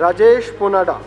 Rajesh पुनाडा।